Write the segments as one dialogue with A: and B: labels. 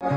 A: Hi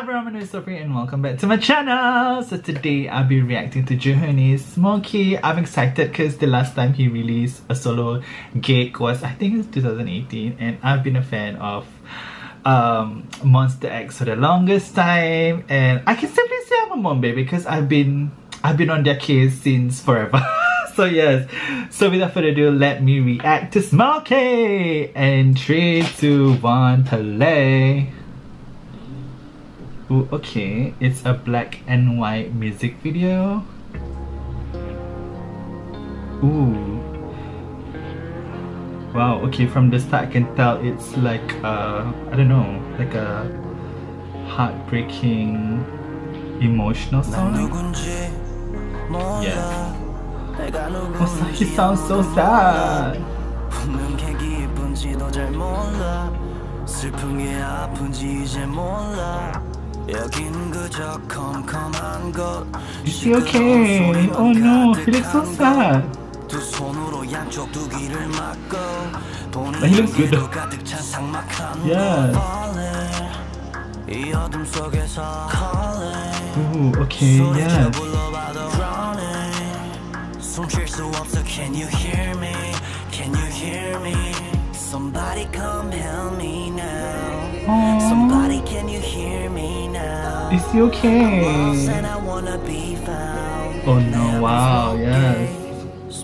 A: everyone, my name is Sofrie and welcome back to my channel! So today I'll be reacting to Joohoney's Smoky. I'm excited because the last time he released a solo gig was I think it's 2018 and I've been a fan of um, Monsta X for the longest time and I can simply say I'm a Monbebe because I've been I've been on their case since forever. so yes, so without further ado, let me react to Smoky! And 3, 2, 1, play! Ooh, okay, it's a black and white music video. Ooh. Wow, okay, from the start I can tell it's like, uh, I don't know, like a heartbreaking, emotional song. Yeah. Oh, he sounds so sad. Is he okay? Oh no, he looks so sad. But he looks good though. Yeah. Ooh, okay, yes. Can you hear me? Can you hear me? Somebody come help me now. Somebody can you hear me now? Is he okay? Oh no, wow, yes.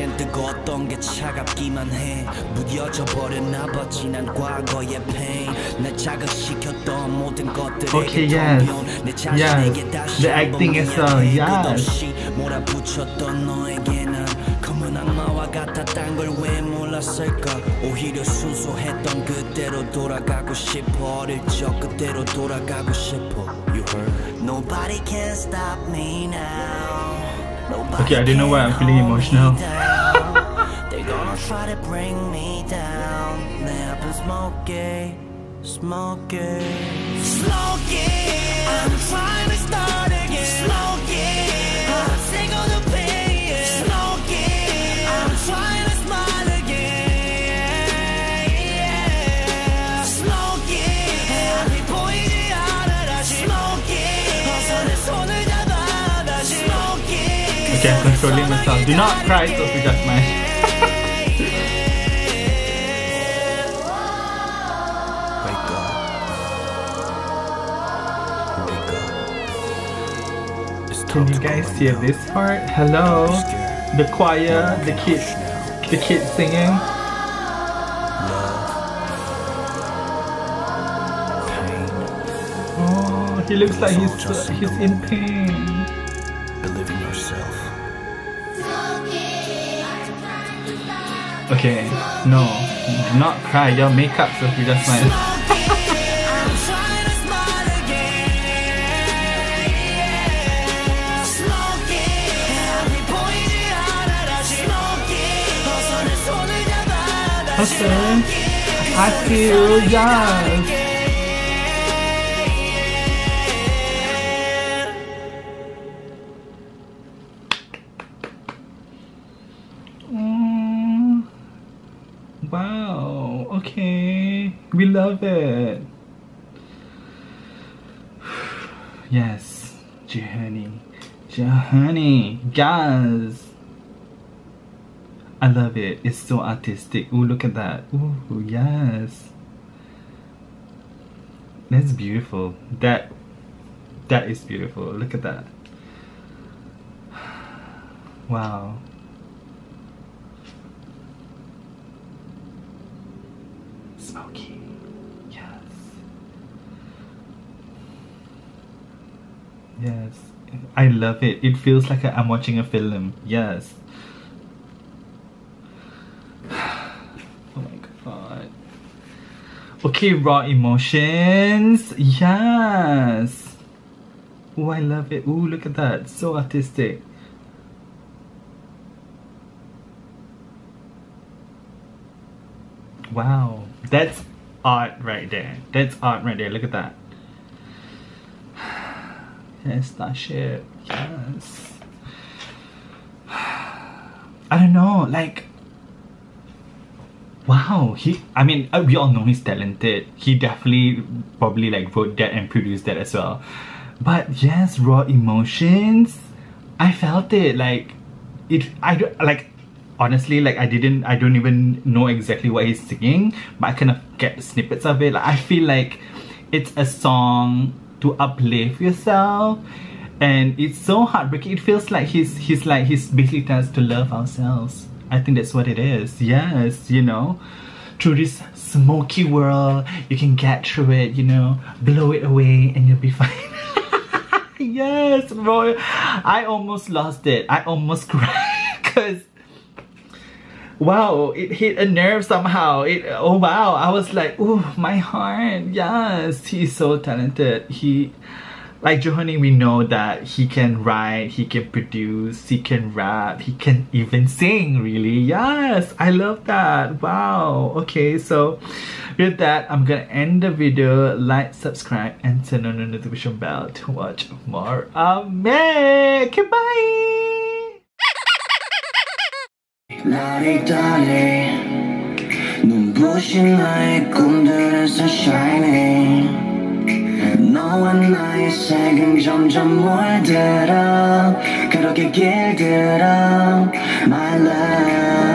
B: 이젠 뜨거웠던 게 차갑기만 해 무뎌져 버렸나 봐 지난 과거의 pain 날 자극시켰던 모든 것들에게
A: yes.
B: 내 자신에게. 다시
A: The
B: 한번
A: acting is so,
B: 미안해. 끝없이 몰아붙였던 너에게는 검은 악마와 같았단 걸 왜 몰랐을까 오히려 순수했던 그때로 돌아가고 싶어 어릴 적 그때로 돌아가고 싶어 You heard? Nobody can stop me now
A: Okay, I don't know why I'm feeling emotional.
B: They're gonna try to bring me down. They've been smoking, smoking, smoking. I'm trying to start it.
A: Okay, I'm controlling myself. Do not cry, Sofrie Jasman.
B: Wake up. Wake up. It's
A: Can you guys hear this part? Hello? The choir, the kids, the kids singing. Oh, he looks like he's he's in pain. Okay, no, do not cry. Your makeup.
B: I'm trying to smile again. Smoky, 앞이
A: okay. We love it. Yes, Joohoney. Joohoney. Guys. I love it. It's so artistic. Ooh, look at that. Ooh, yes. That's beautiful. That that is beautiful. Look at that. Wow. Smoky. Yes. Yes. I love it. It feels like I'm watching a film. Yes. Oh my god. Okay, raw emotions. Yes. Oh, I love it. Oh, look at that. So artistic. Wow. That's art right there. That's art right there. Look at that. Yes, that shit. Yes. I don't know, like wow he i mean uh, we all know he's talented he definitely probably like wrote that and produced that as well but yes raw emotions i felt it like it i like honestly like i didn't i don't even know exactly what he's singing but i kind of get snippets of it like i feel like it's a song to uplift yourself and it's so heartbreaking it feels like he's he's like he's basically telling us to love ourselves I think that's what it is. Yes, you know, through this smoky world, you can get through it, you know, blow it away and you'll be fine. yes, bro. I almost lost it. I almost cried because wow, it hit a nerve somehow. It oh wow, I was like, oh my heart. Yes, he's so talented. He like Joohoney, we know that he can write, he can produce, he can rap, he can even sing, really. Yes, I love that. Wow. Okay, so with that, I'm gonna end the video. Like, subscribe, and turn on the notification bell to watch more of me. Goodbye. 눈부신 나의 꿈들에서 shining 너와 나의 색은 점점 물들어 그렇게 길들어 My love